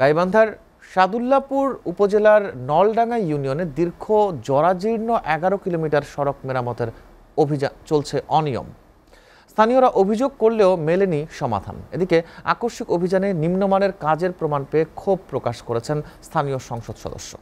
গাইবান্ধার সাদুল্লাপুর উপজেলার নলডাঙ্গা ইউনিয়নে দীর্ঘ জরাজীর্ণ এগারো কিলোমিটার সড়ক মেরামতের অভিযান চলছে অনিয়ম। স্থানীয়রা অভিযোগ করলেও মেলেনি সমাধান। এদিকে আকস্মিক অভিযানে নিম্নমানের কাজের প্রমাণ পেয়ে ক্ষোভ প্রকাশ করেছেন স্থানীয় সংসদ সদস্য।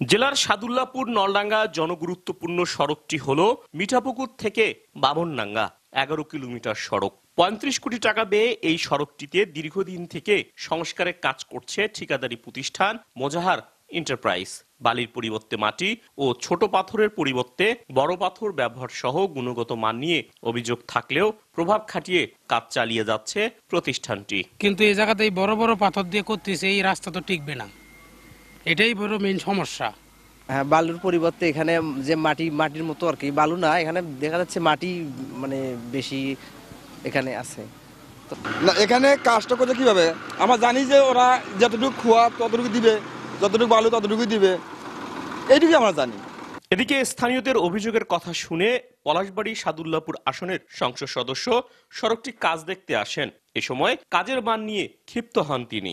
জেলার সাদুল্লাপুর, নলডাঙ্গা জনগুরুত্বপূর্ণ সড়কটি হল মিঠাপুকুর থেকে বামনডাঙ্গা, এগারো কিলোমিটার সড়ক। পঁয়ত্রিশ কোটি টাকা ব্যয়ে এই সড়কটিতে দীর্ঘদিন থেকে সংস্কারের কাজ করছে ঠিকাদারি প্রতিষ্ঠান মোজাহার এন্টারপ্রাইজ। বালির পরিবর্তে মাটি ও ছোট পাথরের পরিবর্তে বড় পাথর ব্যবহার সহ গুণগত মান নিয়ে অভিযোগ থাকলেও প্রভাব খাটিয়ে কাজ চালিয়ে যাচ্ছে প্রতিষ্ঠানটি। কিন্তু এই জায়গাতে বড় বড় পাথর দিয়ে করতেছে, এই রাস্তা তো টিকবে না। এটাই বড় মেইন সমস্যা। হ্যাঁ বালুর পরিবর্তে এখানে যে মাটি মাটির মতো আর কি। বালু না এখানে দেখা যাচ্ছে মাটি মানে বেশি এখানে আছে। না এখানে কাজটা করছে কীভাবে? আমরা জানি যে ওরা যতটুকু খোয়া ততটুকু দিবে যতটুকু বালু ততটুকু দিবে। এইটুকুই আমরা জানি। এদিকে স্থানীয়দের অভিযোগের কথা শুনে পলাশবাড়ি সাদুল্লাপুর আসনের সংসদ সদস্য সড়কটি কাজ দেখতে আসেন। এ সময় কাজের মান নিয়ে ক্ষিপ্ত হন তিনি।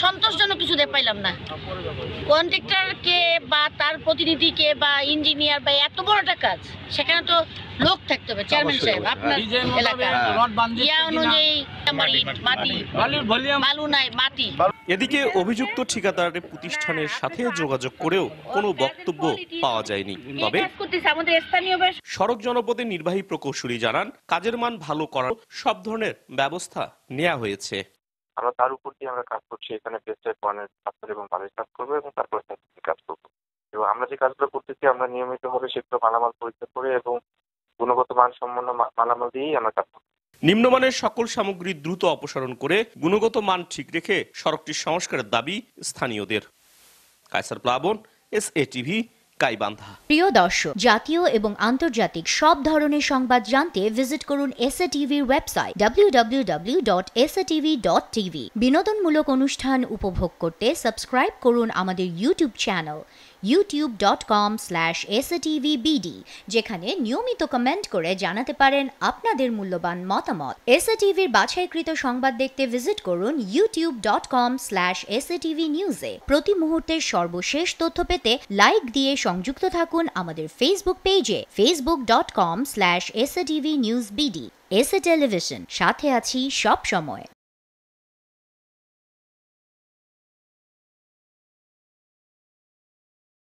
সন্তোষজনক কিছু দেখতে পাইলাম না। কন্ট্রাক্টর কে বা তার প্রতিনিধি কে বা ইঞ্জিনিয়ার বা এত বড় একটা কাজ সেখানে তো লোক থাকতে হবে চেয়ারম্যান সাহেব আপনার এলাকায়। ইয়া অনুযায়ী মাটি বালু নাই মাটি। এদিকে অভিযুক্ত ঠিকাদারের প্রতিষ্ঠানের সাথে যোগাযোগ করেও কোনো বক্তব্য পাওয়া যায়নি। তবে কাজ করতেছে আমাদের স্থানীয় সড়ক জনপদের নির্বাহী প্রকৌশলী জানান কাজের মান ভালো করার সব ধরনের ব্যবস্থা নেওয়া হয়েছে। আমরা তার উপর দিয়ে আমরা কাজ করছি, এখানে পেস্টের পয়েন্টের পাথর এবং বালির কাজ করব এবং তারপরে সার্ভিসিং কাজ করব। এবং আমরা যে কাজগুলো করতেছি, আমরা নিয়মিতভাবে সেগুলো মালামাল পরীক্ষা করে এবং গুণগত মান সম্পন্ন মালামাল দিয়েই আমরা কাজ করব নিম্নমানের সকল সামগ্রী দ্রুত অপসারণ করে গুণগত মান ঠিক রেখে সড়কটির সংস্কারের দাবি স্থানীয়দের। কায়সার প্লাবন এস এ টিভি গাইবান্ধা প্রিয় দর্শক, জাতীয় এবং আন্তর্জাতিক সব ধরনের সংবাদ জানতে ভিজিট করুন এসএ টিভির ওয়েবসাইট www.satv.tv বিনোদনমূলক অনুষ্ঠান উপভোগ করতে সাবস্ক্রাইব করুন আমাদের YouTube channel youtube.com slash satvbd যেখানে নিয়মিত কমেন্ট করে জানাতে পারেন আপনাদের মূল্যবান মতামত। এসএ টিভির বাছাইকৃত সংবাদ দেখতে ভিজিট করুন youtube.com slash satv নিউজে প্রতি মুহূর্তের সর্বশেষ তথ্য পেতে লাইক দিয়ে সংযুক্ত থাকুন আমাদের ফেসবুক পেজে Facebook dot com slash S A TV news BD S A television সাথে আছি সব সময়।